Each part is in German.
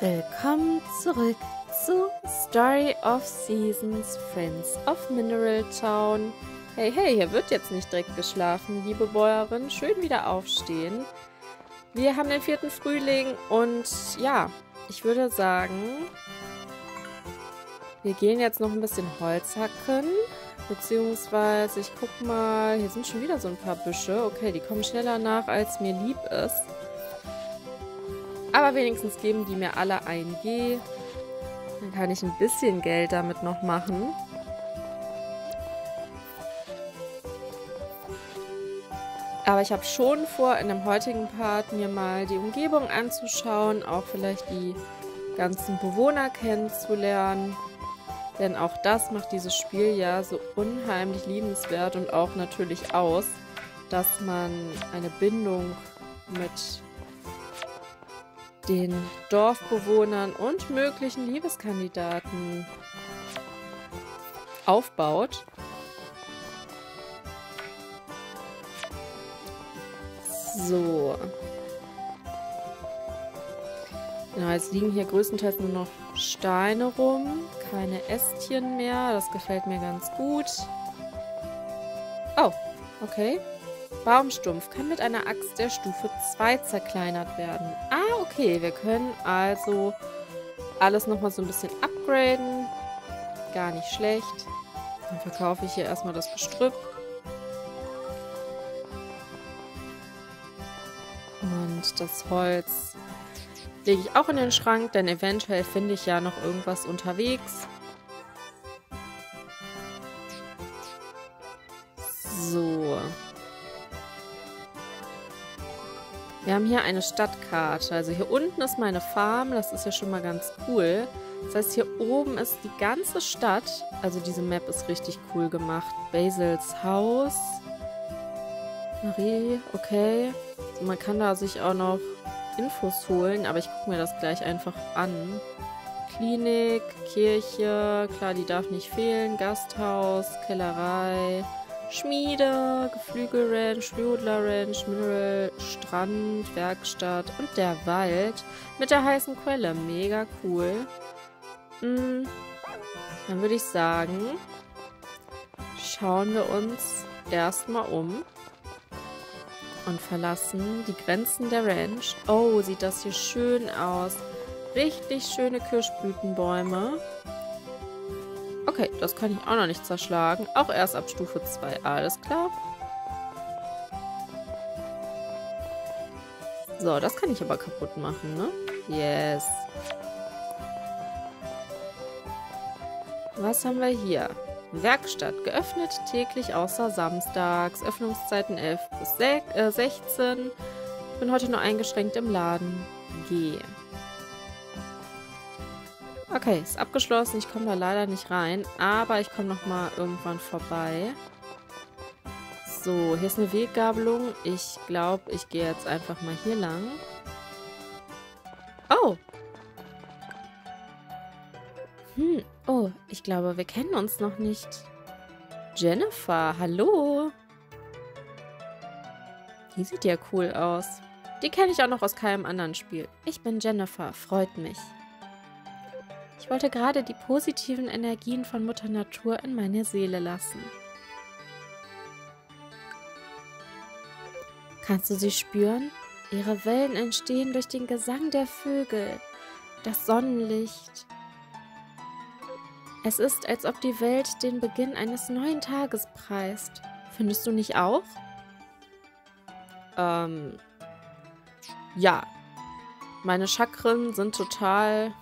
Willkommen zurück zu Story of Seasons Friends of Mineral Town. Hey, hey, hier wird jetzt nicht direkt geschlafen, liebe Bäuerin. Schön wieder aufstehen. Wir haben den vierten Frühling und ja, ich würde sagen, wir gehen jetzt noch ein bisschen Holz hacken. Beziehungsweise, ich guck mal, hier sind schon wieder so ein paar Büsche. Okay, die kommen schneller nach, als mir lieb ist. Aber wenigstens geben die mir alle ein G. Dann kann ich ein bisschen Geld damit noch machen. Aber ich habe schon vor, in dem heutigen Part mir mal die Umgebung anzuschauen, auch vielleicht die ganzen Bewohner kennenzulernen. Denn auch das macht dieses Spiel ja so unheimlich liebenswert und auch natürlich aus, dass man eine Bindung mit den Dorfbewohnern und möglichen Liebeskandidaten aufbaut. So. Genau, jetzt liegen hier größtenteils nur noch Steine rum. Keine Ästchen mehr. Das gefällt mir ganz gut. Oh, okay. Baumstumpf kann mit einer Axt der Stufe 2 zerkleinert werden. Ah, okay. Wir können also alles nochmal so ein bisschen upgraden. Gar nicht schlecht. Dann verkaufe ich hier erstmal das Gestrüpp. Und das Holz lege ich auch in den Schrank, denn eventuell finde ich ja noch irgendwas unterwegs. Wir haben hier eine Stadtkarte. Also hier unten ist meine Farm. Das ist ja schon mal ganz cool. Das heißt, hier oben ist die ganze Stadt. Also diese Map ist richtig cool gemacht. Basils Haus. Marie, okay. Also man kann da sich auch noch Infos holen, aber ich gucke mir das gleich einfach an. Klinik, Kirche, klar, die darf nicht fehlen. Gasthaus, Kellerei, Schmiede, Geflügelranch, Jodlerranch, Mineral, Strand, Werkstatt und der Wald mit der heißen Quelle. Mega cool. Hm, dann würde ich sagen, schauen wir uns erstmal um und verlassen die Grenzen der Ranch. Oh, sieht das hier schön aus. Richtig schöne Kirschblütenbäume. Okay, das kann ich auch noch nicht zerschlagen. Auch erst ab Stufe 2. Alles klar. So, das kann ich aber kaputt machen, ne? Yes. Was haben wir hier? Werkstatt. Geöffnet täglich außer samstags. Öffnungszeiten 11 bis 16. Äh, Bin heute nur eingeschränkt im Laden. G. Okay, ist abgeschlossen. Ich komme da leider nicht rein. Aber ich komme nochmal irgendwann vorbei. So, hier ist eine Weggabelung. Ich glaube, ich gehe jetzt einfach mal hier lang. Oh. Hm, oh, ich glaube, wir kennen uns noch nicht. Jennifer, hallo. Die sieht ja cool aus. Die kenne ich auch noch aus keinem anderen Spiel. Ich bin Jennifer, freut mich. Ich wollte gerade die positiven Energien von Mutter Natur in meine Seele lassen. Kannst du sie spüren? Ihre Wellen entstehen durch den Gesang der Vögel, das Sonnenlicht. Es ist, als ob die Welt den Beginn eines neuen Tages preist. Findest du nicht auch? Ähm, ja. Meine Chakren sind total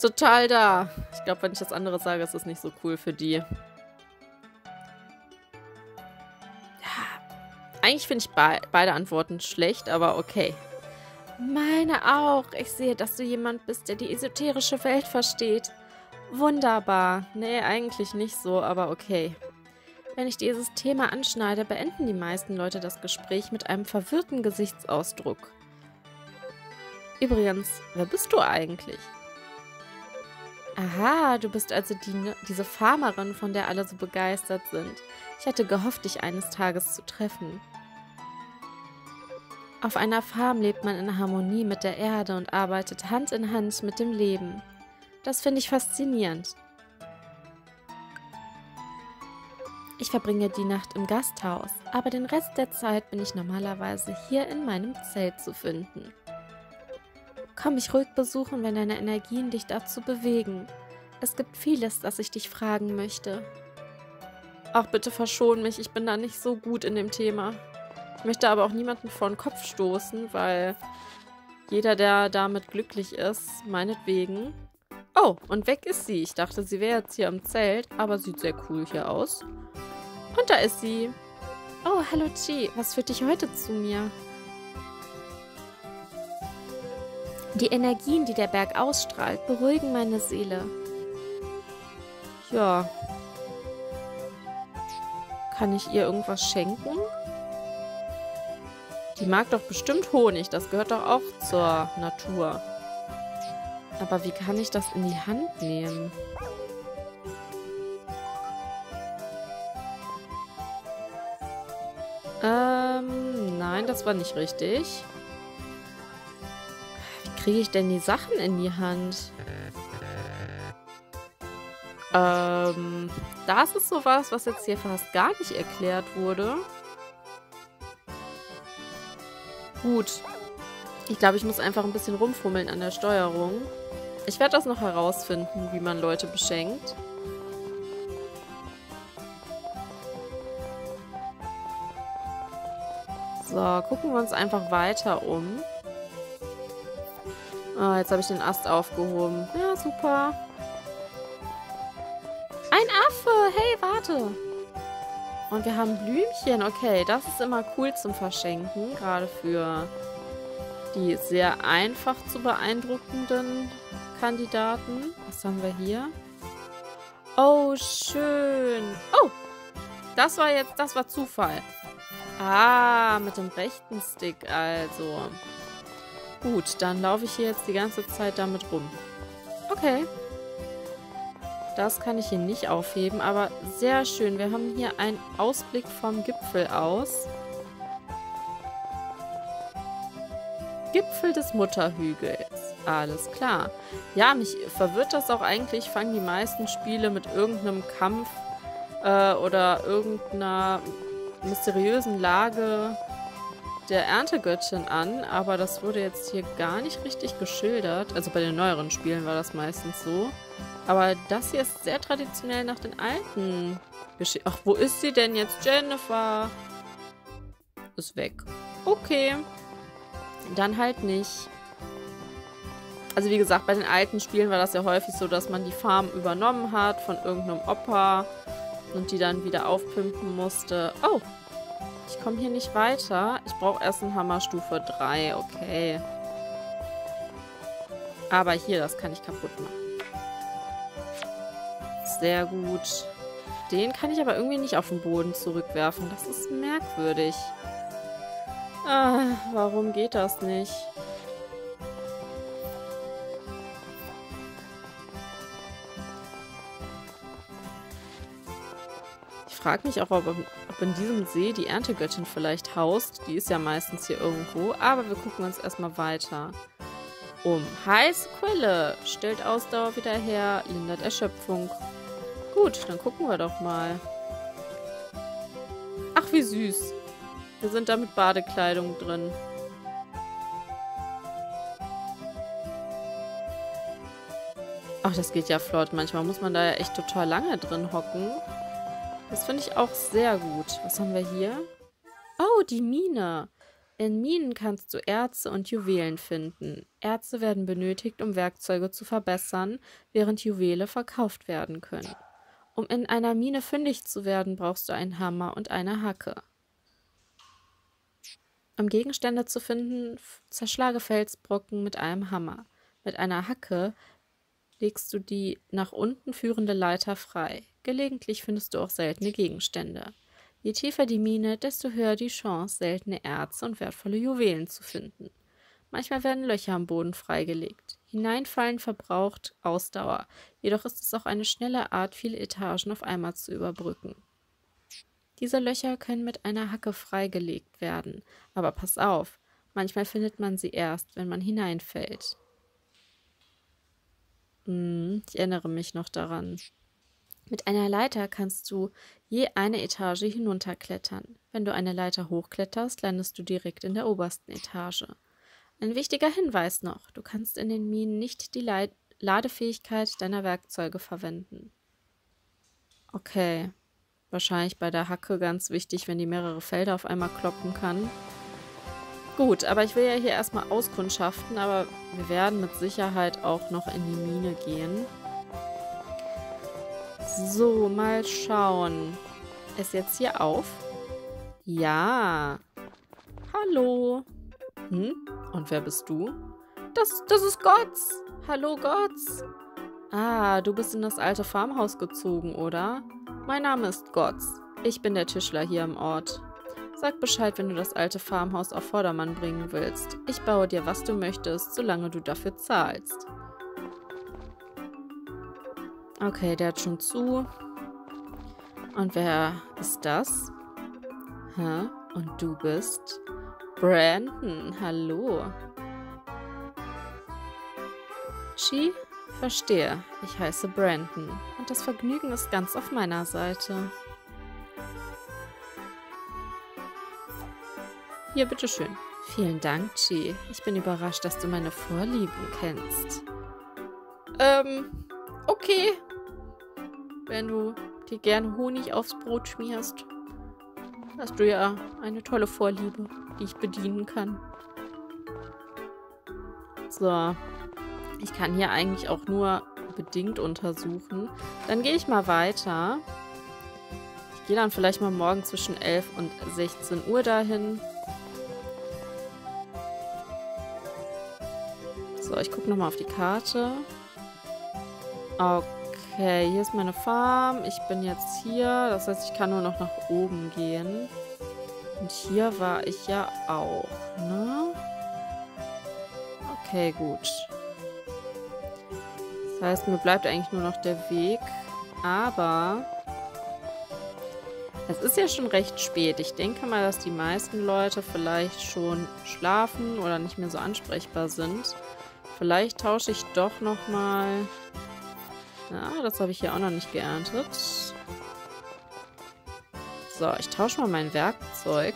total da. Ich glaube, wenn ich das andere sage, ist es nicht so cool für die. Ja. Eigentlich finde ich be beide Antworten schlecht, aber okay. Meine auch. Ich sehe, dass du jemand bist, der die esoterische Welt versteht. Wunderbar. Nee, eigentlich nicht so, aber okay. Wenn ich dieses Thema anschneide, beenden die meisten Leute das Gespräch mit einem verwirrten Gesichtsausdruck. Übrigens, wer bist du eigentlich? Aha, du bist also die, diese Farmerin, von der alle so begeistert sind. Ich hatte gehofft, dich eines Tages zu treffen. Auf einer Farm lebt man in Harmonie mit der Erde und arbeitet Hand in Hand mit dem Leben. Das finde ich faszinierend. Ich verbringe die Nacht im Gasthaus, aber den Rest der Zeit bin ich normalerweise hier in meinem Zelt zu finden. Komm mich ruhig besuchen, wenn deine Energien dich dazu bewegen. Es gibt vieles, das ich dich fragen möchte. Ach, bitte verschon mich, ich bin da nicht so gut in dem Thema. Ich möchte aber auch niemanden vor den Kopf stoßen, weil jeder, der damit glücklich ist, meinetwegen. Oh, und weg ist sie. Ich dachte, sie wäre jetzt hier im Zelt, aber sieht sehr cool hier aus. Und da ist sie. Oh, hallo Chi. Was führt dich heute zu mir? Die Energien, die der Berg ausstrahlt, beruhigen meine Seele. Ja. Kann ich ihr irgendwas schenken? Die mag doch bestimmt Honig. Das gehört doch auch zur Natur. Aber wie kann ich das in die Hand nehmen? Ähm, nein, das war nicht richtig kriege ich denn die Sachen in die Hand? Ähm, das ist sowas, was jetzt hier fast gar nicht erklärt wurde. Gut. Ich glaube, ich muss einfach ein bisschen rumfummeln an der Steuerung. Ich werde das noch herausfinden, wie man Leute beschenkt. So, gucken wir uns einfach weiter um. Ah, jetzt habe ich den Ast aufgehoben. Ja, super. Ein Affe! Hey, warte! Und wir haben Blümchen. Okay, das ist immer cool zum Verschenken. Gerade für die sehr einfach zu beeindruckenden Kandidaten. Was haben wir hier? Oh, schön. Oh, das war jetzt, das war Zufall. Ah, mit dem rechten Stick also. Gut, dann laufe ich hier jetzt die ganze Zeit damit rum. Okay. Das kann ich hier nicht aufheben, aber sehr schön. Wir haben hier einen Ausblick vom Gipfel aus. Gipfel des Mutterhügels. Alles klar. Ja, mich verwirrt das auch eigentlich. Fangen die meisten Spiele mit irgendeinem Kampf äh, oder irgendeiner mysteriösen Lage der Erntegöttin an, aber das wurde jetzt hier gar nicht richtig geschildert. Also bei den neueren Spielen war das meistens so. Aber das hier ist sehr traditionell nach den alten Geschichten. Ach, wo ist sie denn jetzt? Jennifer! Ist weg. Okay. Dann halt nicht. Also wie gesagt, bei den alten Spielen war das ja häufig so, dass man die Farm übernommen hat von irgendeinem Opa und die dann wieder aufpimpen musste. Oh, ich komme hier nicht weiter. Ich brauche erst einen Hammer Stufe 3. Okay. Aber hier, das kann ich kaputt machen. Sehr gut. Den kann ich aber irgendwie nicht auf den Boden zurückwerfen. Das ist merkwürdig. Ah, warum geht das nicht? frage mich auch, ob, ob in diesem See die Erntegöttin vielleicht haust. Die ist ja meistens hier irgendwo. Aber wir gucken uns erstmal weiter um. Heiße Quelle. Stellt Ausdauer wieder her. Lindert Erschöpfung. Gut, dann gucken wir doch mal. Ach, wie süß. Wir sind da mit Badekleidung drin. Ach, das geht ja flott. Manchmal muss man da ja echt total lange drin hocken. Das finde ich auch sehr gut. Was haben wir hier? Oh, die Mine. In Minen kannst du Erze und Juwelen finden. Erze werden benötigt, um Werkzeuge zu verbessern, während Juwele verkauft werden können. Um in einer Mine fündig zu werden, brauchst du einen Hammer und eine Hacke. Um Gegenstände zu finden, zerschlage Felsbrocken mit einem Hammer. Mit einer Hacke legst du die nach unten führende Leiter frei. Gelegentlich findest du auch seltene Gegenstände. Je tiefer die Mine, desto höher die Chance, seltene Erze und wertvolle Juwelen zu finden. Manchmal werden Löcher am Boden freigelegt. Hineinfallen verbraucht Ausdauer, jedoch ist es auch eine schnelle Art, viele Etagen auf einmal zu überbrücken. Diese Löcher können mit einer Hacke freigelegt werden, aber pass auf, Manchmal findet man sie erst, wenn man hineinfällt. Hm, ich erinnere mich noch daran. Mit einer Leiter kannst du je eine Etage hinunterklettern. Wenn du eine Leiter hochkletterst, landest du direkt in der obersten Etage. Ein wichtiger Hinweis noch, du kannst in den Minen nicht die Le Ladefähigkeit deiner Werkzeuge verwenden. Okay, wahrscheinlich bei der Hacke ganz wichtig, wenn die mehrere Felder auf einmal kloppen kann. Gut, aber ich will ja hier erstmal auskundschaften, aber wir werden mit Sicherheit auch noch in die Mine gehen. So, mal schauen. Ist jetzt hier auf? Ja. Hallo. Hm? Und wer bist du? Das, das ist Gotts. Hallo, Gotts. Ah, du bist in das alte Farmhaus gezogen, oder? Mein Name ist Gotts. Ich bin der Tischler hier im Ort. Sag Bescheid, wenn du das alte Farmhaus auf Vordermann bringen willst. Ich baue dir, was du möchtest, solange du dafür zahlst. Okay, der hat schon zu. Und wer ist das? Hä? Und du bist? Brandon, hallo. Chi? Verstehe. Ich heiße Brandon. Und das Vergnügen ist ganz auf meiner Seite. Hier, bitteschön. Vielen Dank, Chi. Ich bin überrascht, dass du meine Vorlieben kennst. Ähm, okay. Wenn du dir gerne Honig aufs Brot schmierst, hast du ja eine tolle Vorliebe, die ich bedienen kann. So. Ich kann hier eigentlich auch nur bedingt untersuchen. Dann gehe ich mal weiter. Ich gehe dann vielleicht mal morgen zwischen 11 und 16 Uhr dahin. So, ich gucke nochmal auf die Karte. Okay. Hier ist meine Farm. Ich bin jetzt hier. Das heißt, ich kann nur noch nach oben gehen. Und hier war ich ja auch, ne? Okay, gut. Das heißt, mir bleibt eigentlich nur noch der Weg. Aber es ist ja schon recht spät. Ich denke mal, dass die meisten Leute vielleicht schon schlafen oder nicht mehr so ansprechbar sind. Vielleicht tausche ich doch nochmal ja, das habe ich hier auch noch nicht geerntet. So, ich tausche mal mein Werkzeug.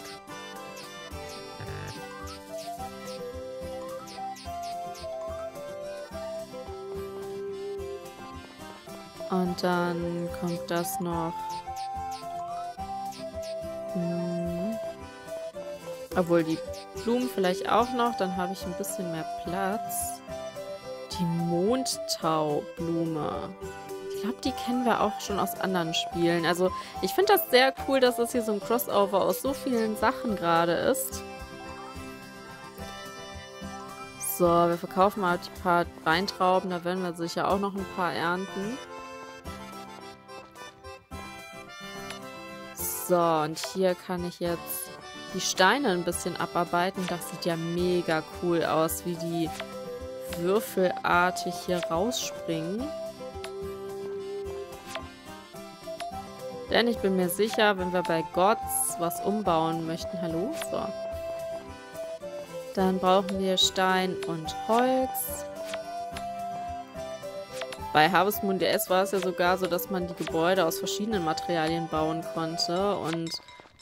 Und dann kommt das noch. Hm. Obwohl die Blumen vielleicht auch noch. Dann habe ich ein bisschen mehr Platz. Die Mondtaublume. Ich glaube, die kennen wir auch schon aus anderen Spielen. Also, ich finde das sehr cool, dass das hier so ein Crossover aus so vielen Sachen gerade ist. So, wir verkaufen mal die paar Weintrauben. Da werden wir sicher auch noch ein paar ernten. So, und hier kann ich jetzt die Steine ein bisschen abarbeiten. Das sieht ja mega cool aus, wie die würfelartig hier rausspringen. Denn ich bin mir sicher, wenn wir bei Gods was umbauen möchten, hallo, so, dann brauchen wir Stein und Holz. Bei Harvest Moon DS war es ja sogar so, dass man die Gebäude aus verschiedenen Materialien bauen konnte. Und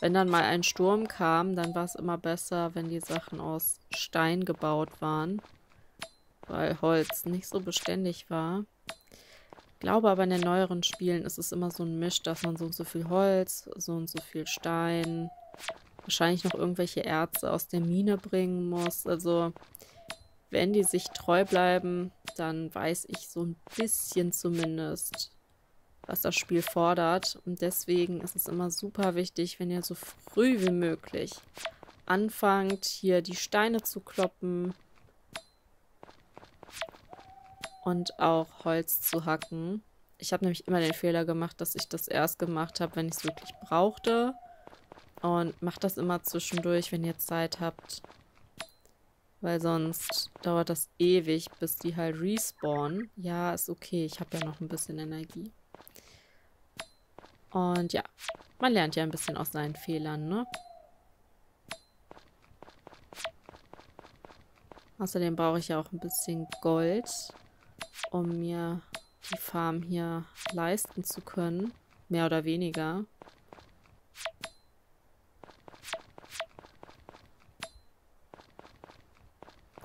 wenn dann mal ein Sturm kam, dann war es immer besser, wenn die Sachen aus Stein gebaut waren weil Holz nicht so beständig war. Ich glaube aber in den neueren Spielen ist es immer so ein Misch, dass man so und so viel Holz, so und so viel Stein, wahrscheinlich noch irgendwelche Erze aus der Mine bringen muss. Also wenn die sich treu bleiben, dann weiß ich so ein bisschen zumindest, was das Spiel fordert. Und deswegen ist es immer super wichtig, wenn ihr so früh wie möglich anfangt, hier die Steine zu kloppen, und auch Holz zu hacken. Ich habe nämlich immer den Fehler gemacht, dass ich das erst gemacht habe, wenn ich es wirklich brauchte. Und macht das immer zwischendurch, wenn ihr Zeit habt. Weil sonst dauert das ewig, bis die halt respawnen. Ja, ist okay. Ich habe ja noch ein bisschen Energie. Und ja, man lernt ja ein bisschen aus seinen Fehlern, ne? Außerdem brauche ich ja auch ein bisschen Gold, um mir die Farm hier leisten zu können. Mehr oder weniger.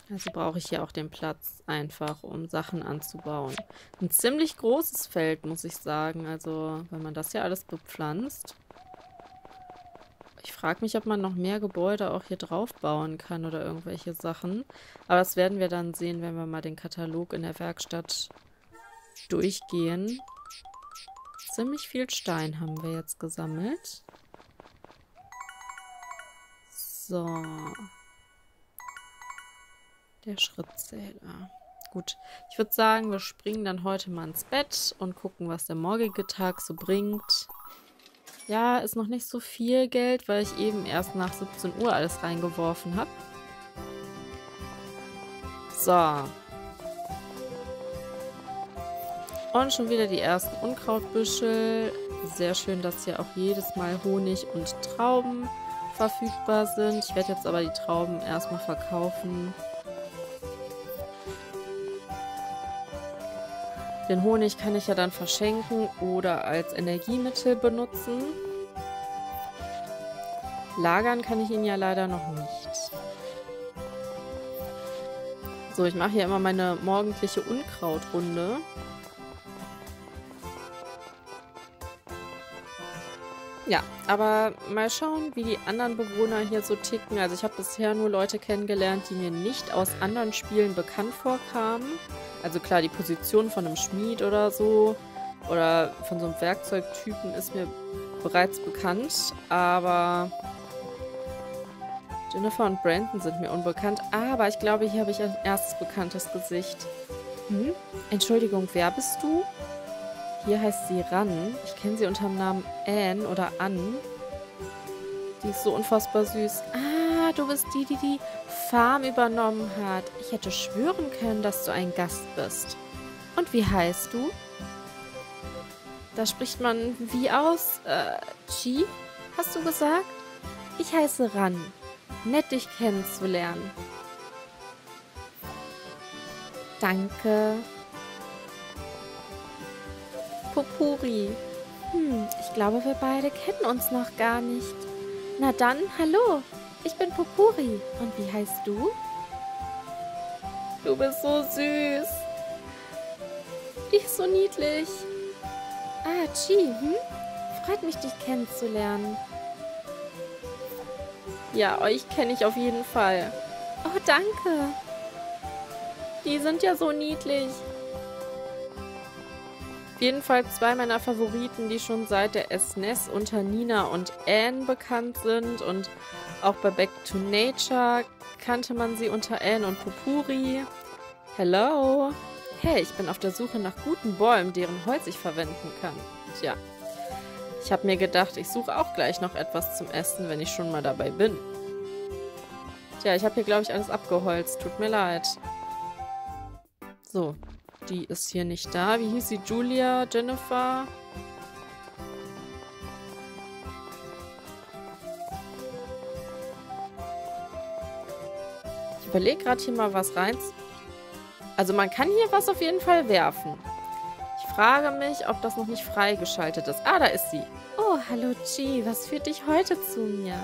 Also brauche ich hier auch den Platz einfach, um Sachen anzubauen. Ein ziemlich großes Feld, muss ich sagen. Also, wenn man das hier alles bepflanzt. Frage mich, ob man noch mehr Gebäude auch hier drauf bauen kann oder irgendwelche Sachen. Aber das werden wir dann sehen, wenn wir mal den Katalog in der Werkstatt durchgehen. Ziemlich viel Stein haben wir jetzt gesammelt. So. Der Schrittzähler. Gut, ich würde sagen, wir springen dann heute mal ins Bett und gucken, was der morgige Tag so bringt. Ja, ist noch nicht so viel Geld, weil ich eben erst nach 17 Uhr alles reingeworfen habe. So. Und schon wieder die ersten Unkrautbüschel. Sehr schön, dass hier auch jedes Mal Honig und Trauben verfügbar sind. Ich werde jetzt aber die Trauben erstmal verkaufen. Den Honig kann ich ja dann verschenken oder als Energiemittel benutzen. Lagern kann ich ihn ja leider noch nicht. So, ich mache hier immer meine morgendliche Unkrautrunde. Ja, aber mal schauen, wie die anderen Bewohner hier so ticken. Also ich habe bisher nur Leute kennengelernt, die mir nicht aus anderen Spielen bekannt vorkamen. Also klar, die Position von einem Schmied oder so oder von so einem Werkzeugtypen ist mir bereits bekannt, aber Jennifer und Brandon sind mir unbekannt. Aber ich glaube, hier habe ich ein erstes bekanntes Gesicht. Hm? Entschuldigung, wer bist du? Hier heißt sie Ran. Ich kenne sie unter dem Namen Anne oder Ann. Die ist so unfassbar süß. Ah, du bist die, die die Farm übernommen hat. Ich hätte schwören können, dass du ein Gast bist. Und wie heißt du? Da spricht man wie aus? Äh, Chi? Hast du gesagt? Ich heiße Ran. Nett, dich kennenzulernen. Danke. Popuri. Hm, ich glaube, wir beide kennen uns noch gar nicht. Na dann, hallo. Ich bin Popuri. Und wie heißt du? Du bist so süß. Ist so niedlich. Ah, Chi, hm? Freut mich, dich kennenzulernen. Ja, euch kenne ich auf jeden Fall. Oh, danke. Die sind ja so niedlich jeden Fall zwei meiner Favoriten, die schon seit der SNES e unter Nina und Anne bekannt sind. Und auch bei Back to Nature kannte man sie unter Anne und Popuri. Hello! Hey, ich bin auf der Suche nach guten Bäumen, deren Holz ich verwenden kann. Tja, ich habe mir gedacht, ich suche auch gleich noch etwas zum Essen, wenn ich schon mal dabei bin. Tja, ich habe hier, glaube ich, alles abgeholzt. Tut mir leid. So, die ist hier nicht da. Wie hieß sie? Julia? Jennifer? Überlege gerade hier mal was rein. Also man kann hier was auf jeden Fall werfen. Ich frage mich, ob das noch nicht freigeschaltet ist. Ah, da ist sie. Oh, hallo Chi. Was führt dich heute zu mir?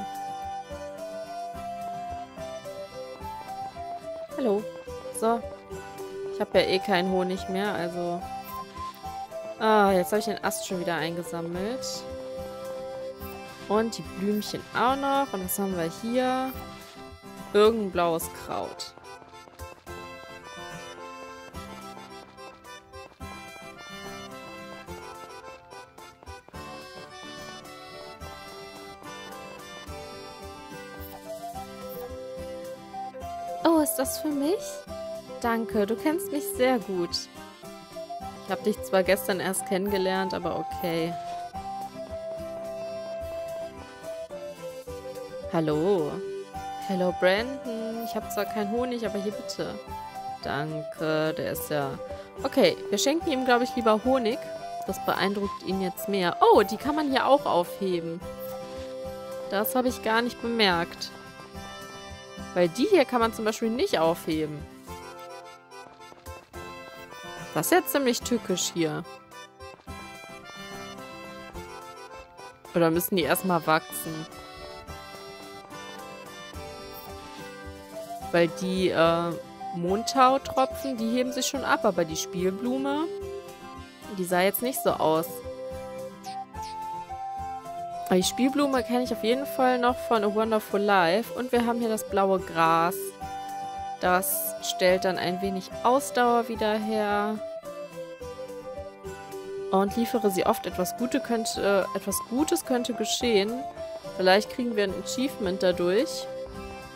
Hallo. So, ich habe ja eh keinen Honig mehr, also... Ah, jetzt habe ich den Ast schon wieder eingesammelt. Und die Blümchen auch noch. Und was haben wir hier? Irgendein blaues Kraut. Oh, ist das für mich? Danke, du kennst mich sehr gut. Ich habe dich zwar gestern erst kennengelernt, aber okay. Hallo. Hallo, Brandon. Ich habe zwar keinen Honig, aber hier bitte. Danke, der ist ja... Okay, wir schenken ihm, glaube ich, lieber Honig. Das beeindruckt ihn jetzt mehr. Oh, die kann man hier auch aufheben. Das habe ich gar nicht bemerkt. Weil die hier kann man zum Beispiel nicht aufheben. Das ist ja ziemlich tückisch hier. Oder müssen die erstmal wachsen? Weil die äh, Mondtautropfen, die heben sich schon ab, aber die Spielblume, die sah jetzt nicht so aus. Die Spielblume kenne ich auf jeden Fall noch von A Wonderful Life. Und wir haben hier das blaue Gras. Das stellt dann ein wenig Ausdauer wieder her. Und liefere sie oft etwas, Gute könnte, äh, etwas Gutes könnte geschehen. Vielleicht kriegen wir ein Achievement dadurch.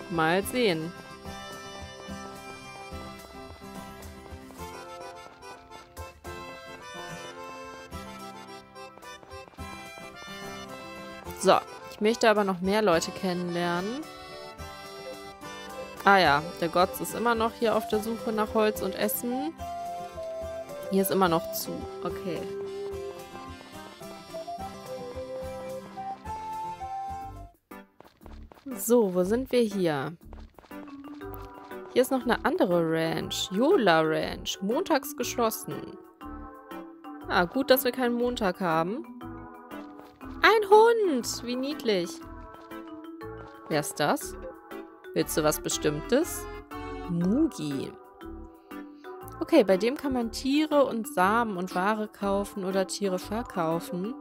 Mal sehen. So, ich möchte aber noch mehr Leute kennenlernen. Ah ja, der Gotts ist immer noch hier auf der Suche nach Holz und Essen. Hier ist immer noch zu. Okay. So, wo sind wir hier? Hier ist noch eine andere Ranch. Yola Ranch. Montags geschlossen. Ah, gut, dass wir keinen Montag haben. Ein Hund! Wie niedlich. Wer ist das? Willst du was Bestimmtes? Mugi. Okay, bei dem kann man Tiere und Samen und Ware kaufen oder Tiere verkaufen.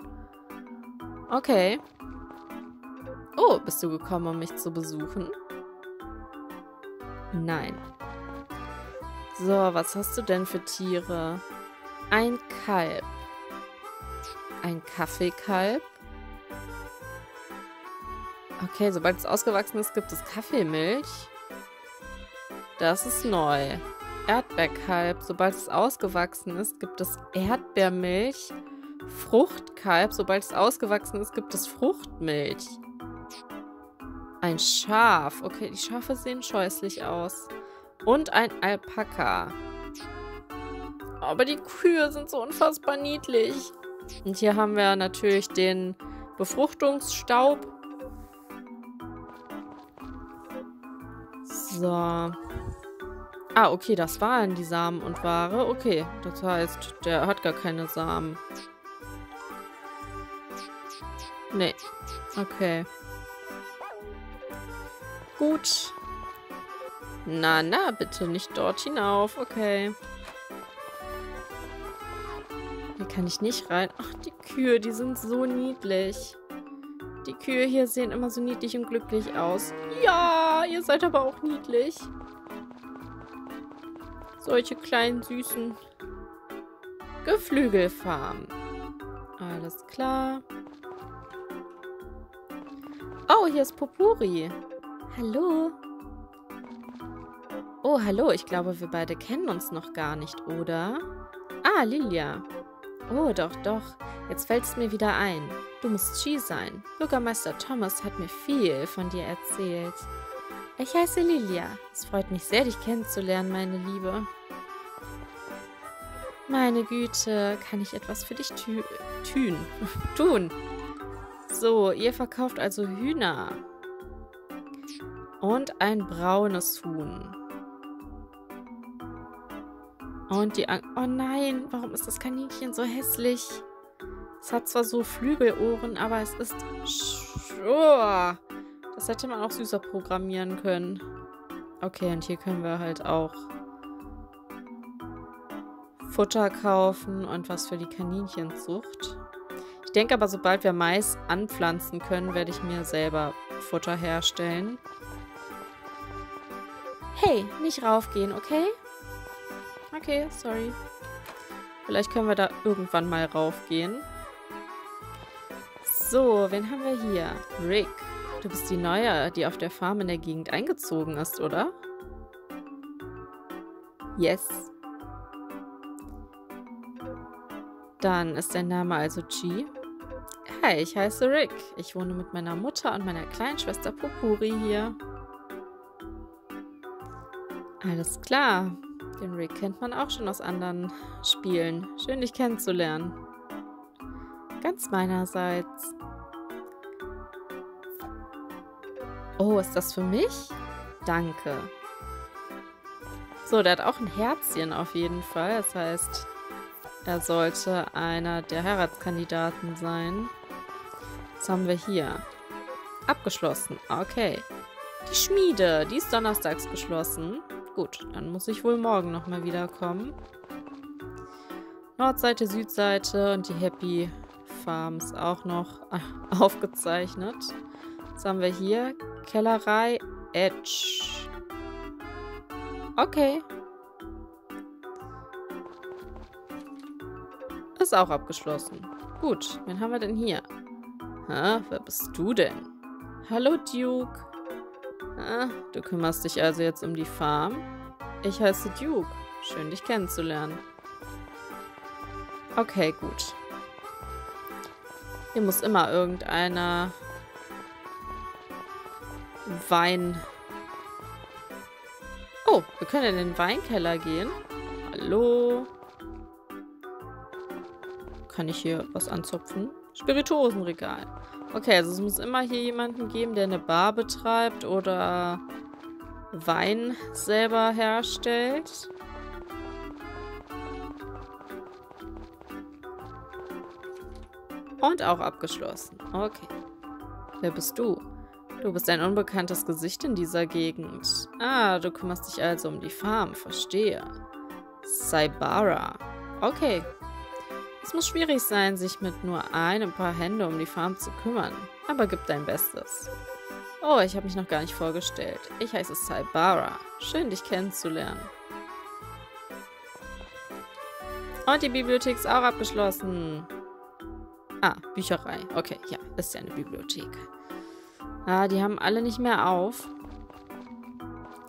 Okay. Oh, bist du gekommen, um mich zu besuchen? Nein. So, was hast du denn für Tiere? Ein Kalb. Ein Kaffeekalb. Okay, sobald es ausgewachsen ist, gibt es Kaffeemilch. Das ist neu. Erdbeerkalb. Sobald es ausgewachsen ist, gibt es Erdbeermilch. Fruchtkalb. Sobald es ausgewachsen ist, gibt es Fruchtmilch. Ein Schaf. Okay, die Schafe sehen scheußlich aus. Und ein Alpaka. Aber die Kühe sind so unfassbar niedlich. Und hier haben wir natürlich den Befruchtungsstaub. So. Ah, okay, das waren die Samen und Ware. Okay, das heißt, der hat gar keine Samen. Nee. Okay. Gut. Na, na, bitte nicht dort hinauf. Okay. Hier kann ich nicht rein. Ach, die Kühe, die sind so niedlich. Die Kühe hier sehen immer so niedlich und glücklich aus. Ja, ihr seid aber auch niedlich. Solche kleinen, süßen Geflügelfarmen. Alles klar. Oh, hier ist Popuri. Hallo. Oh, hallo. Ich glaube, wir beide kennen uns noch gar nicht, oder? Ah, Lilia. Oh, doch, doch. Jetzt fällt es mir wieder ein. Du musst Chi sein. Bürgermeister Thomas hat mir viel von dir erzählt. Ich heiße Lilia. Es freut mich sehr, dich kennenzulernen, meine Liebe. Meine Güte, kann ich etwas für dich tü tun? So, ihr verkauft also Hühner. Und ein braunes Huhn. Und die... An oh nein, warum ist das Kaninchen so hässlich? Es hat zwar so Flügelohren, aber es ist... Oh, das hätte man auch süßer programmieren können. Okay, und hier können wir halt auch Futter kaufen und was für die Kaninchenzucht. Ich denke aber, sobald wir Mais anpflanzen können, werde ich mir selber Futter herstellen. Hey, nicht raufgehen, okay? Okay, sorry. Vielleicht können wir da irgendwann mal raufgehen. So, wen haben wir hier? Rick. Du bist die Neue, die auf der Farm in der Gegend eingezogen ist, oder? Yes. Dann ist dein Name also Chi. Hi, ich heiße Rick. Ich wohne mit meiner Mutter und meiner kleinen Schwester Popuri hier. Alles klar. Den Rick kennt man auch schon aus anderen Spielen. Schön, dich kennenzulernen. Ganz meinerseits. Oh, ist das für mich? Danke. So, der hat auch ein Herzchen auf jeden Fall. Das heißt, er sollte einer der Heiratskandidaten sein. Was haben wir hier? Abgeschlossen. Okay. Die Schmiede, die ist donnerstags geschlossen. Gut, dann muss ich wohl morgen nochmal wiederkommen. Nordseite, Südseite und die Happy Farms auch noch aufgezeichnet. Was haben wir hier? Kellerei Edge. Okay. Ist auch abgeschlossen. Gut, wen haben wir denn hier? Hä, wer bist du denn? Hallo, Duke. Ah, du kümmerst dich also jetzt um die Farm? Ich heiße Duke. Schön, dich kennenzulernen. Okay, gut. Hier muss immer irgendeiner Wein... Oh, wir können in den Weinkeller gehen. Hallo? Kann ich hier was anzupfen? Spirituosenregal. Okay, also es muss immer hier jemanden geben, der eine Bar betreibt oder Wein selber herstellt. Und auch abgeschlossen. Okay. Wer bist du? Du bist ein unbekanntes Gesicht in dieser Gegend. Ah, du kümmerst dich also um die Farm. Verstehe. Saibara. Okay. Es muss schwierig sein, sich mit nur einem paar Hände um die Farm zu kümmern. Aber gib dein Bestes. Oh, ich habe mich noch gar nicht vorgestellt. Ich heiße Saibara. Schön, dich kennenzulernen. Und die Bibliothek ist auch abgeschlossen. Ah, Bücherei. Okay, ja, ist ja eine Bibliothek. Ah, die haben alle nicht mehr auf.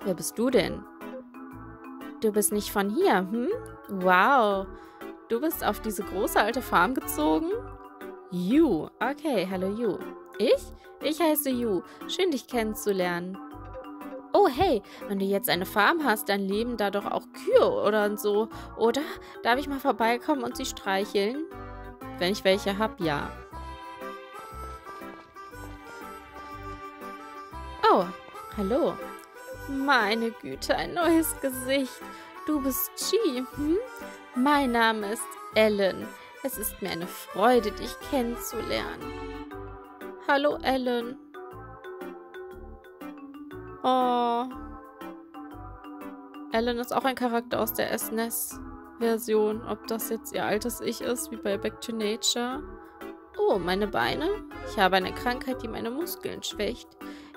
Wer bist du denn? Du bist nicht von hier, hm? Wow. Du bist auf diese große alte Farm gezogen? Yu. Okay, hallo Yu. Ich? Ich heiße Yu. Schön, dich kennenzulernen. Oh, hey, wenn du jetzt eine Farm hast, dann leben da doch auch Kühe oder so. Oder? Darf ich mal vorbeikommen und sie streicheln? Wenn ich welche habe, ja. Oh, hallo. Meine Güte, ein neues Gesicht. Du bist Chi, hm? Mein Name ist Ellen. Es ist mir eine Freude, dich kennenzulernen. Hallo, Ellen. Oh. Ellen ist auch ein Charakter aus der SNES. Version, ob das jetzt ihr altes Ich ist, wie bei Back to Nature. Oh, meine Beine? Ich habe eine Krankheit, die meine Muskeln schwächt.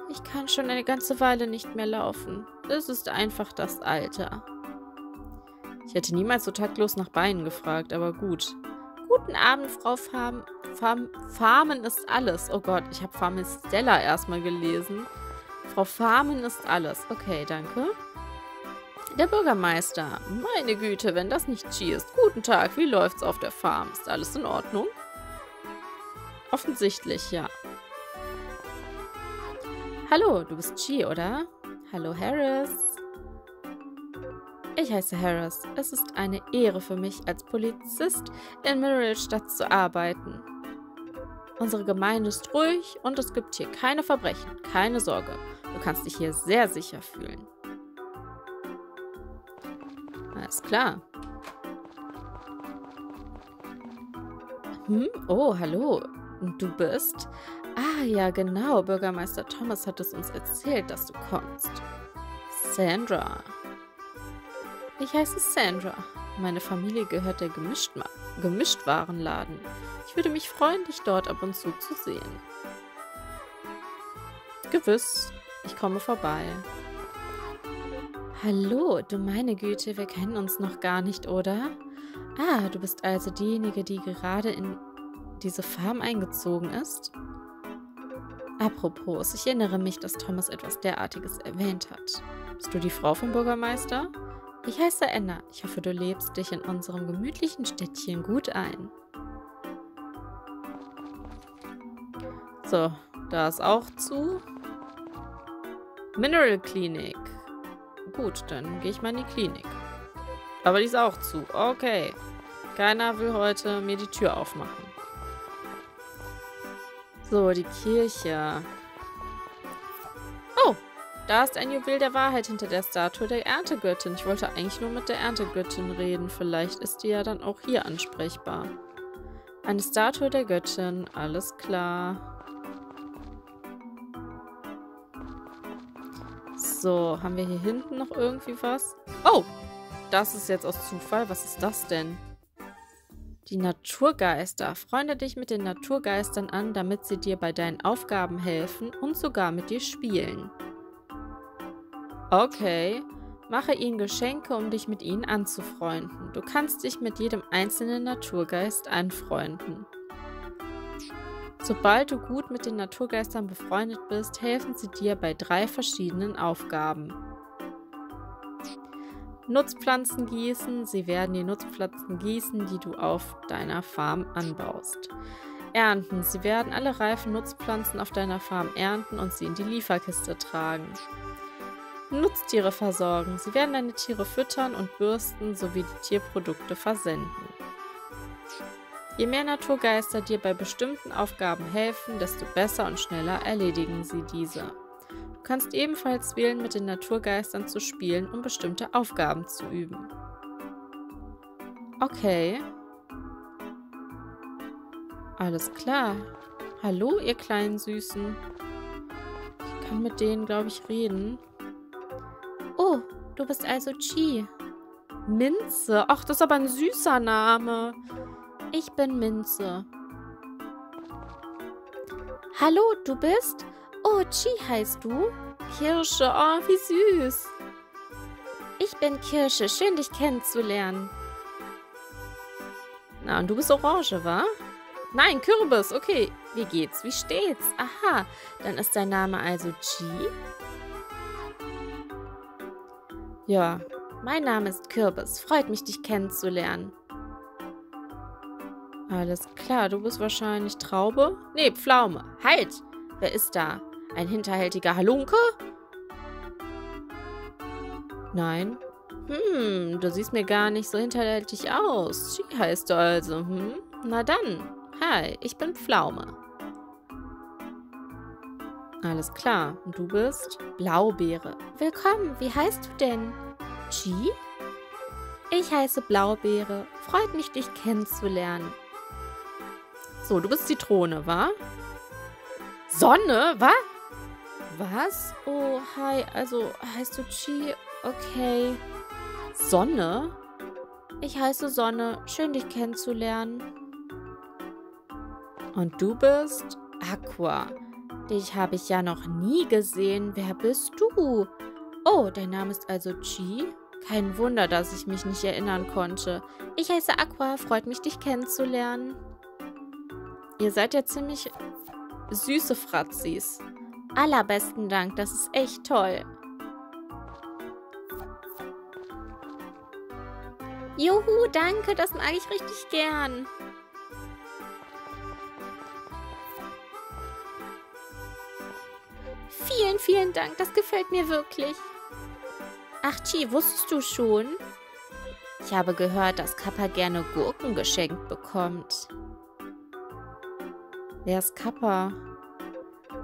Ich kann schon eine ganze Weile nicht mehr laufen. Es ist einfach das Alter. Ich hätte niemals so taktlos nach Beinen gefragt, aber gut. Guten Abend, Frau Farm. Farm Farmen ist alles. Oh Gott, ich habe Farmen Stella erstmal gelesen. Frau Farmen ist alles. Okay, danke. Der Bürgermeister. Meine Güte, wenn das nicht Chi ist. Guten Tag, wie läuft's auf der Farm? Ist alles in Ordnung? Offensichtlich, ja. Hallo, du bist Chi, oder? Hallo, Harris. Ich heiße Harris. Es ist eine Ehre für mich, als Polizist in Mineralstadt zu arbeiten. Unsere Gemeinde ist ruhig und es gibt hier keine Verbrechen. Keine Sorge. Du kannst dich hier sehr sicher fühlen. Alles klar. Hm? Oh, hallo. Du bist? Ah, ja, genau. Bürgermeister Thomas hat es uns erzählt, dass du kommst. Sandra. Ich heiße Sandra. Meine Familie gehört der Gemischtma Gemischtwarenladen. Ich würde mich freuen, dich dort ab und zu zu sehen. Gewiss. Ich komme vorbei. Hallo, du meine Güte, wir kennen uns noch gar nicht, oder? Ah, du bist also diejenige, die gerade in diese Farm eingezogen ist? Apropos, ich erinnere mich, dass Thomas etwas derartiges erwähnt hat. Bist du die Frau vom Bürgermeister? Ich heiße Anna. Ich hoffe, du lebst dich in unserem gemütlichen Städtchen gut ein. So, da ist auch zu. Mineral Clinic. Gut, dann gehe ich mal in die Klinik. Aber die ist auch zu. Okay. Keiner will heute mir die Tür aufmachen. So, die Kirche. Oh, da ist ein Juwel der Wahrheit hinter der Statue der Erntegöttin. Ich wollte eigentlich nur mit der Erntegöttin reden. Vielleicht ist die ja dann auch hier ansprechbar. Eine Statue der Göttin, alles klar. So, haben wir hier hinten noch irgendwie was? Oh, das ist jetzt aus Zufall. Was ist das denn? Die Naturgeister. Freunde dich mit den Naturgeistern an, damit sie dir bei deinen Aufgaben helfen und sogar mit dir spielen. Okay. Mache ihnen Geschenke, um dich mit ihnen anzufreunden. Du kannst dich mit jedem einzelnen Naturgeist anfreunden. Sobald du gut mit den Naturgeistern befreundet bist, helfen sie dir bei drei verschiedenen Aufgaben. Nutzpflanzen gießen. Sie werden die Nutzpflanzen gießen, die du auf deiner Farm anbaust. Ernten. Sie werden alle reifen Nutzpflanzen auf deiner Farm ernten und sie in die Lieferkiste tragen. Nutztiere versorgen. Sie werden deine Tiere füttern und bürsten sowie die Tierprodukte versenden. Je mehr Naturgeister dir bei bestimmten Aufgaben helfen, desto besser und schneller erledigen sie diese. Du kannst ebenfalls wählen, mit den Naturgeistern zu spielen, um bestimmte Aufgaben zu üben. Okay. Alles klar. Hallo, ihr kleinen Süßen. Ich kann mit denen, glaube ich, reden. Oh, du bist also Chi. Minze. Ach, das ist aber ein süßer Name. Ich bin Minze. Hallo, du bist? Oh, Chi heißt du? Kirsche. Oh, wie süß. Ich bin Kirsche. Schön, dich kennenzulernen. Na, und du bist Orange, wa? Nein, Kürbis. Okay. Wie geht's? Wie steht's? Aha. Dann ist dein Name also Chi? Ja, mein Name ist Kürbis. Freut mich, dich kennenzulernen. Alles klar, du bist wahrscheinlich Traube? Nee, Pflaume. Halt! Wer ist da? Ein hinterhältiger Halunke? Nein. Hm, du siehst mir gar nicht so hinterhältig aus. Chi heißt du also, hm? Na dann. Hi, ich bin Pflaume. Alles klar. Und du bist? Blaubeere. Willkommen. Wie heißt du denn? Chi? Ich heiße Blaubeere. Freut mich, dich kennenzulernen. So, du bist Zitrone, wa? Sonne, wa? Was? Oh, hi. Also, heißt du Chi? Okay. Sonne? Ich heiße Sonne. Schön, dich kennenzulernen. Und du bist Aqua. Dich habe ich ja noch nie gesehen. Wer bist du? Oh, dein Name ist also Chi? Kein Wunder, dass ich mich nicht erinnern konnte. Ich heiße Aqua. Freut mich, dich kennenzulernen. Ihr seid ja ziemlich süße Fratzis. Allerbesten Dank, das ist echt toll. Juhu, danke, das mag ich richtig gern. Vielen, vielen Dank, das gefällt mir wirklich. Ach, Chi, wusstest du schon? Ich habe gehört, dass Kappa gerne Gurken geschenkt bekommt. Wer ist Kappa?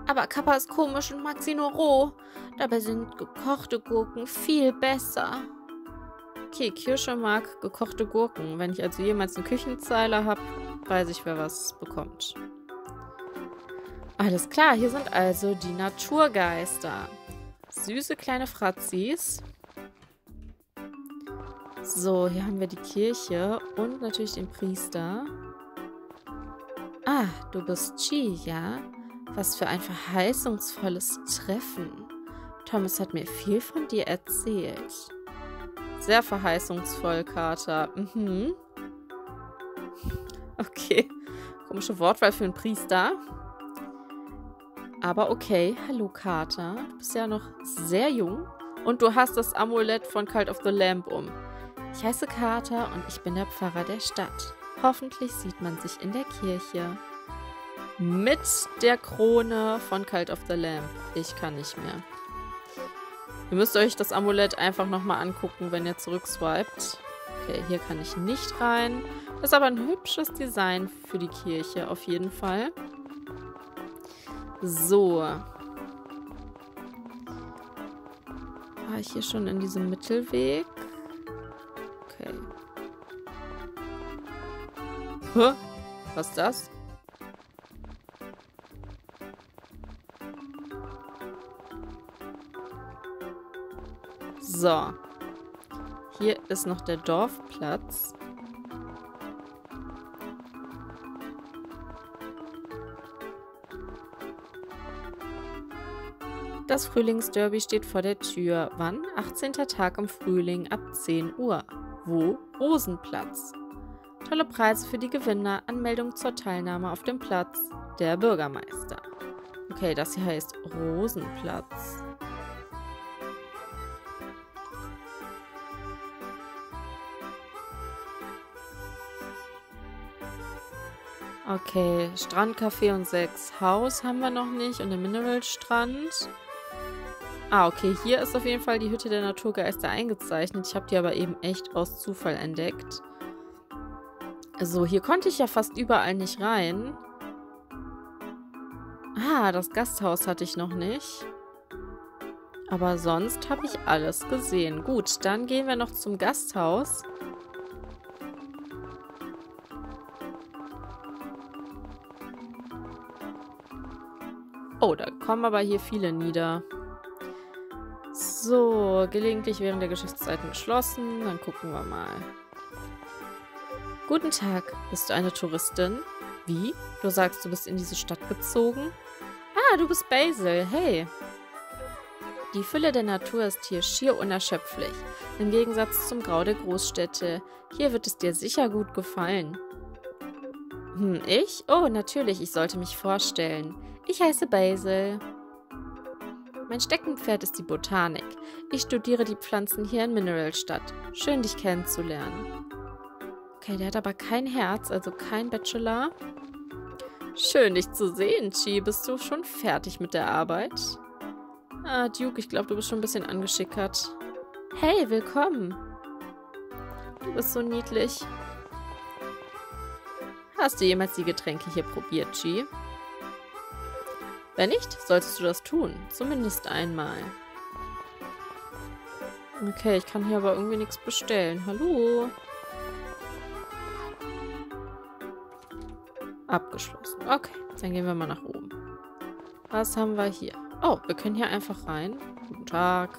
Aber Kappa ist komisch und mag sie nur roh. Dabei sind gekochte Gurken viel besser. Okay, Kirsche mag gekochte Gurken. Wenn ich also jemals eine Küchenzeile habe, weiß ich, wer was bekommt. Alles klar, hier sind also die Naturgeister. Süße kleine Fratzis. So, hier haben wir die Kirche und natürlich den Priester. Ah, du bist Chi, ja? Was für ein verheißungsvolles Treffen. Thomas hat mir viel von dir erzählt. Sehr verheißungsvoll, Kater. Mhm. Okay. Komische Wortwahl für einen Priester. Aber okay. Hallo, Kater. Du bist ja noch sehr jung. Und du hast das Amulett von Cult of the Lamp um. Ich heiße Kater und ich bin der Pfarrer der Stadt. Hoffentlich sieht man sich in der Kirche. Mit der Krone von Cult of the Lamp. Ich kann nicht mehr. Ihr müsst euch das Amulett einfach nochmal angucken, wenn ihr zurückswiped. Okay, hier kann ich nicht rein. Das ist aber ein hübsches Design für die Kirche, auf jeden Fall. So. War ich hier schon in diesem Mittelweg? Okay. Hä? Was ist das? So. Hier ist noch der Dorfplatz. Das Frühlingsderby steht vor der Tür. Wann? 18. Tag im Frühling ab 10 Uhr. Wo? Rosenplatz. Tolle Preise für die Gewinner. Anmeldung zur Teilnahme auf dem Platz. Der Bürgermeister. Okay, das hier heißt Rosenplatz. Okay, Strandcafé und sechs Haus haben wir noch nicht und den Mineralstrand. Ah, okay, hier ist auf jeden Fall die Hütte der Naturgeister eingezeichnet. Ich habe die aber eben echt aus Zufall entdeckt. So, hier konnte ich ja fast überall nicht rein. Ah, das Gasthaus hatte ich noch nicht. Aber sonst habe ich alles gesehen. Gut, dann gehen wir noch zum Gasthaus. Oh, da kommen aber hier viele nieder. So, gelegentlich während der Geschäftszeiten geschlossen. Dann gucken wir mal. Guten Tag. Bist du eine Touristin? Wie? Du sagst, du bist in diese Stadt gezogen? Ah, du bist Basil. Hey. Die Fülle der Natur ist hier schier unerschöpflich. Im Gegensatz zum Grau der Großstädte. Hier wird es dir sicher gut gefallen. Hm, ich? Oh, natürlich, ich sollte mich vorstellen. Ich heiße Basil. Mein Steckenpferd ist die Botanik. Ich studiere die Pflanzen hier in Mineralstadt. Schön, dich kennenzulernen. Okay, der hat aber kein Herz, also kein Bachelor. Schön, dich zu sehen, Chi. Bist du schon fertig mit der Arbeit? Ah, Duke, ich glaube, du bist schon ein bisschen angeschickert. Hey, willkommen. Du bist so niedlich. Hast du jemals die Getränke hier probiert, Chi? Wenn nicht, solltest du das tun. Zumindest einmal. Okay, ich kann hier aber irgendwie nichts bestellen. Hallo? Abgeschlossen. Okay, dann gehen wir mal nach oben. Was haben wir hier? Oh, wir können hier einfach rein. Guten Tag.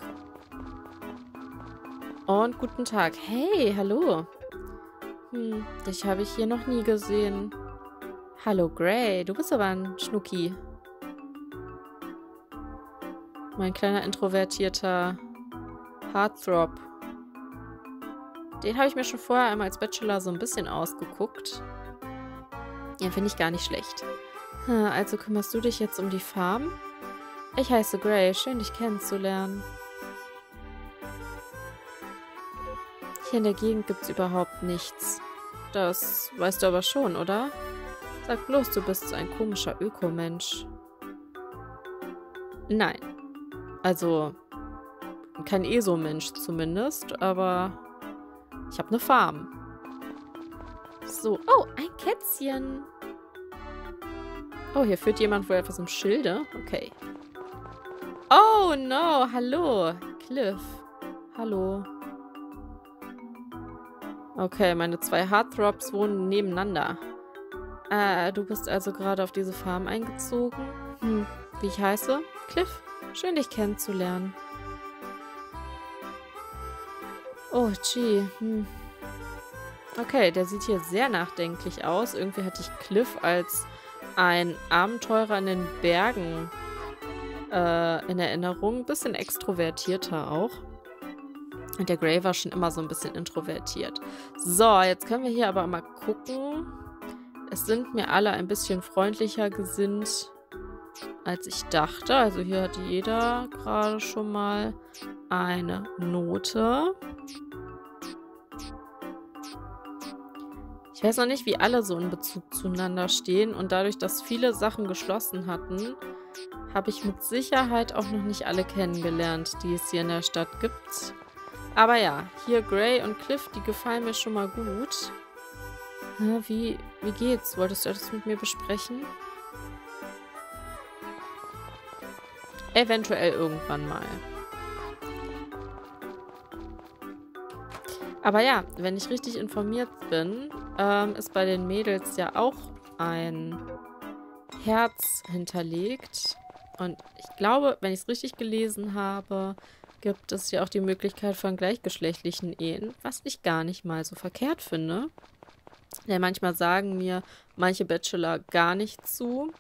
Und guten Tag. Hey, hallo. Hm, dich habe ich hier noch nie gesehen. Hallo, Gray. Du bist aber ein Schnucki. Mein kleiner introvertierter Heartthrob. Den habe ich mir schon vorher einmal als Bachelor so ein bisschen ausgeguckt. Ja, finde ich gar nicht schlecht. Also kümmerst du dich jetzt um die Farm? Ich heiße Gray, schön dich kennenzulernen. Hier in der Gegend gibt es überhaupt nichts. Das weißt du aber schon, oder? Sag bloß, du bist ein komischer Ökomensch. Nein, also, kein ESO-Mensch zumindest, aber ich habe eine Farm. So, oh, ein Kätzchen. Oh, hier führt jemand wohl etwas im Schilde. Okay. Oh, no, hallo. Cliff. Hallo. Okay, meine zwei Heartthrobs wohnen nebeneinander. Äh, du bist also gerade auf diese Farm eingezogen? Hm, wie ich heiße? Cliff. Schön, dich kennenzulernen. Oh, gee. Hm. Okay, der sieht hier sehr nachdenklich aus. Irgendwie hatte ich Cliff als ein Abenteurer in den Bergen äh, in Erinnerung. Bisschen extrovertierter auch. Und der Grey war schon immer so ein bisschen introvertiert. So, jetzt können wir hier aber mal gucken. Es sind mir alle ein bisschen freundlicher gesinnt als ich dachte. Also hier hat jeder gerade schon mal eine Note. Ich weiß noch nicht, wie alle so in Bezug zueinander stehen. Und dadurch, dass viele Sachen geschlossen hatten, habe ich mit Sicherheit auch noch nicht alle kennengelernt, die es hier in der Stadt gibt. Aber ja, hier Gray und Cliff, die gefallen mir schon mal gut. Wie, wie geht's? Wolltest du das mit mir besprechen? Eventuell irgendwann mal. Aber ja, wenn ich richtig informiert bin, ähm, ist bei den Mädels ja auch ein Herz hinterlegt. Und ich glaube, wenn ich es richtig gelesen habe, gibt es ja auch die Möglichkeit von gleichgeschlechtlichen Ehen, was ich gar nicht mal so verkehrt finde. Denn manchmal sagen mir manche Bachelor gar nicht zu.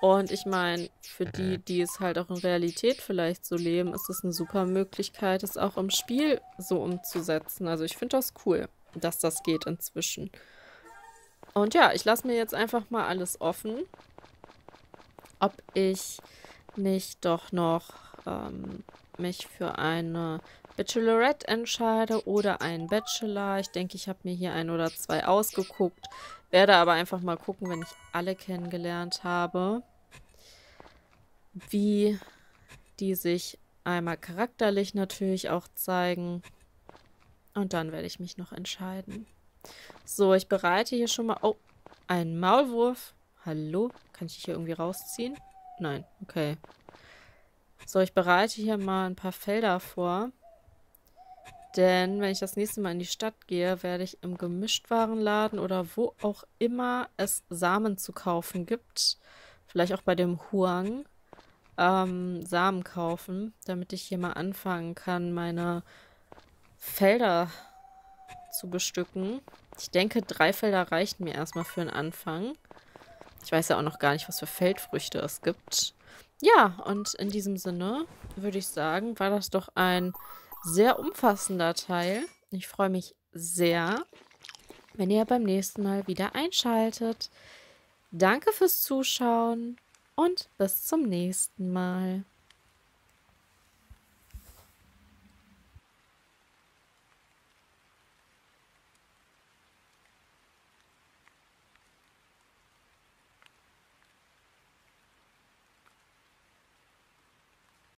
Und ich meine, für die, die es halt auch in Realität vielleicht so leben, ist es eine super Möglichkeit, es auch im Spiel so umzusetzen. Also ich finde das cool, dass das geht inzwischen. Und ja, ich lasse mir jetzt einfach mal alles offen, ob ich nicht doch noch ähm, mich für eine Bachelorette entscheide oder einen Bachelor. Ich denke, ich habe mir hier ein oder zwei ausgeguckt. Werde aber einfach mal gucken, wenn ich alle kennengelernt habe wie die sich einmal charakterlich natürlich auch zeigen. Und dann werde ich mich noch entscheiden. So, ich bereite hier schon mal... Oh, ein Maulwurf. Hallo? Kann ich hier irgendwie rausziehen? Nein, okay. So, ich bereite hier mal ein paar Felder vor. Denn wenn ich das nächste Mal in die Stadt gehe, werde ich im Gemischtwarenladen oder wo auch immer es Samen zu kaufen gibt, vielleicht auch bei dem Huang, ähm, Samen kaufen, damit ich hier mal anfangen kann, meine Felder zu bestücken. Ich denke, drei Felder reichen mir erstmal für einen Anfang. Ich weiß ja auch noch gar nicht, was für Feldfrüchte es gibt. Ja, und in diesem Sinne würde ich sagen, war das doch ein sehr umfassender Teil. Ich freue mich sehr, wenn ihr beim nächsten Mal wieder einschaltet. Danke fürs Zuschauen und bis zum nächsten Mal.